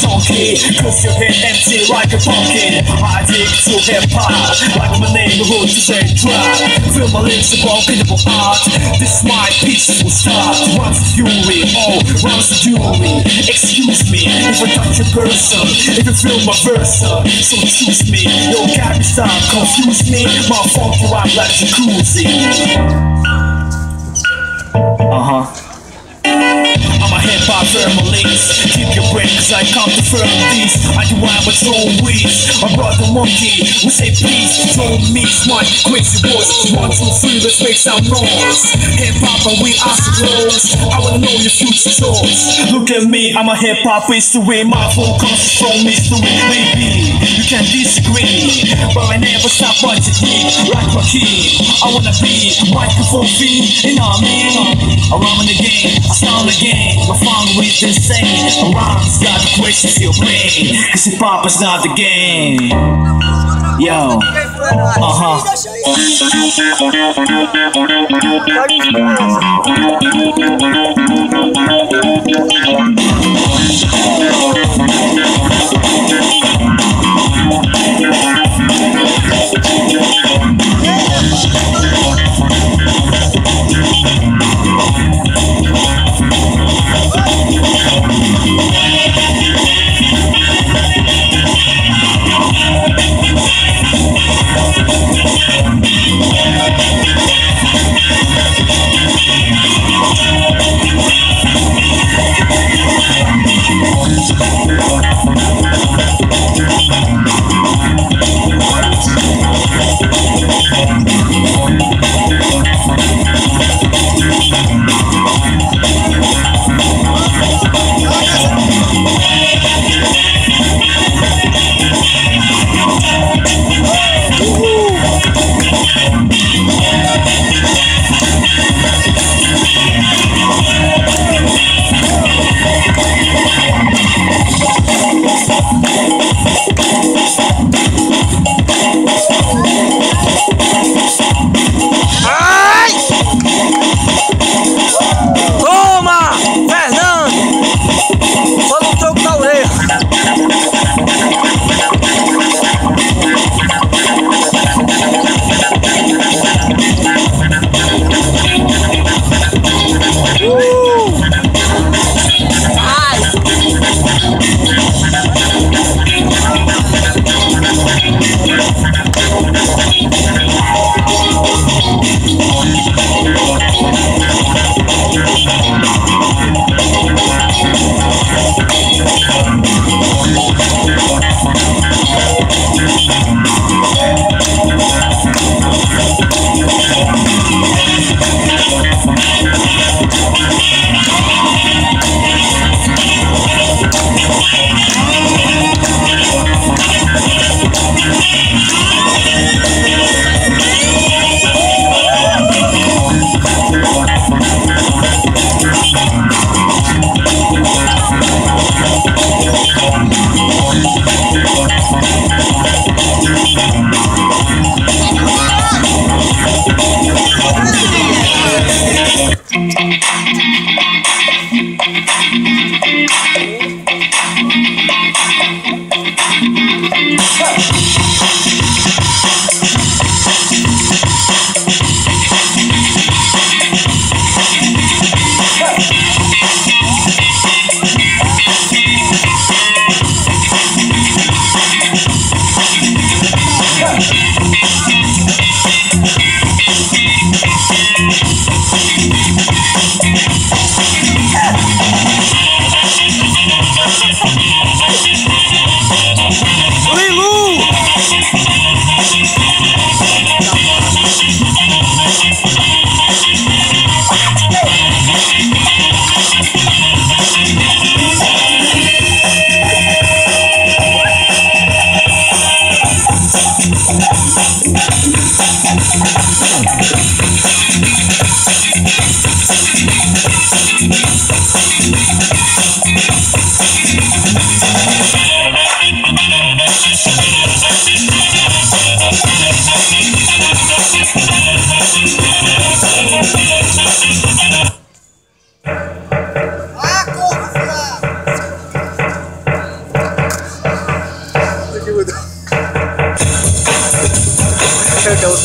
donkey Cause your head empty like a pumpkin. I dig to hip hop Like my neighborhood to say drop Feel my lips above beautiful art This my peaceful start. Runs the fury, oh, runs the fury Excuse me if I touch your person If you feel my verse, so choose me. Yo, got me stop, confuse me. My funky rap like jacuzzi. Uh-huh A hip. Keep your breath, cause I come to firm these. I do rhyme with own weeds. My brother monkey, we say peace. Don't mix my crazy voice. One, two, three, let's make some noise. Hip hop and we are so close. I wanna know your future choice. Look at me, I'm a hip hop history. My flow comes from mystery. Maybe you can disagree, but I never stop watching me. My I wanna be microphone fiend. You know what I mean? in the game, I start the game. My fun with insane. Rhymes got the questions your brain. Cause hip hop is not the game. Yo, uh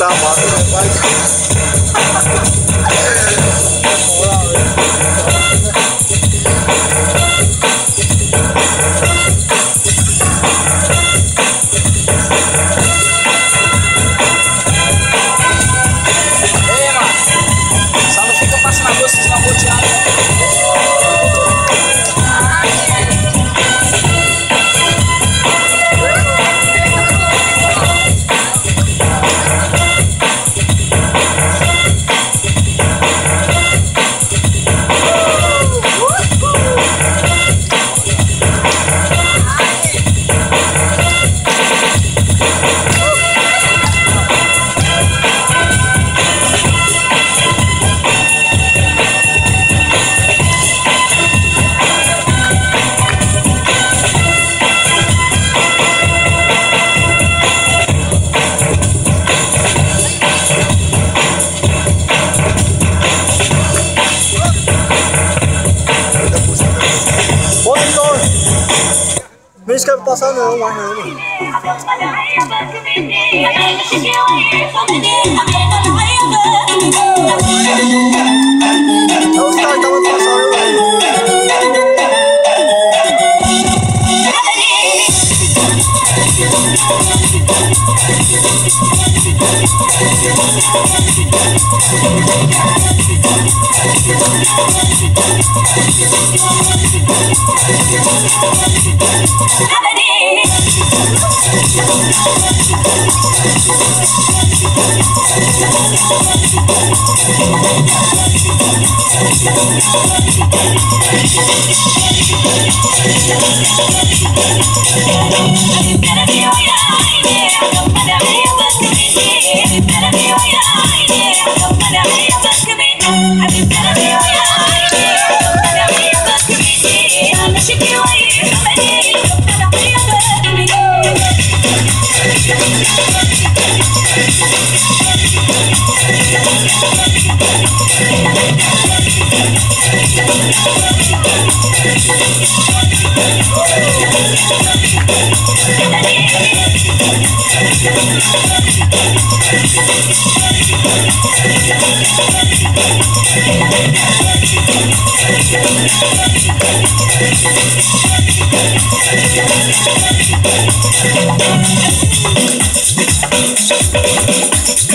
usar a máscara. Ei, devo passar não, mas não. Então os caras. Better be on your idea. We'll be right back. Thank